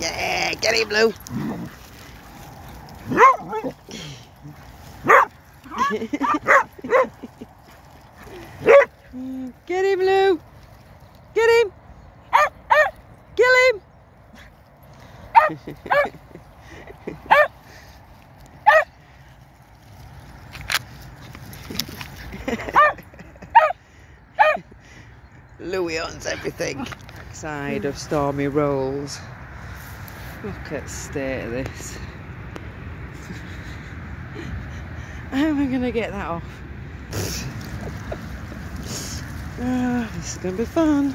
Yeah, get him, Lou. get him, Lou. Get him. Kill him. Louis owns everything. Side of Stormy Rolls. Look at the state of this. How am I going to get that off? Ah, this is going to be fun.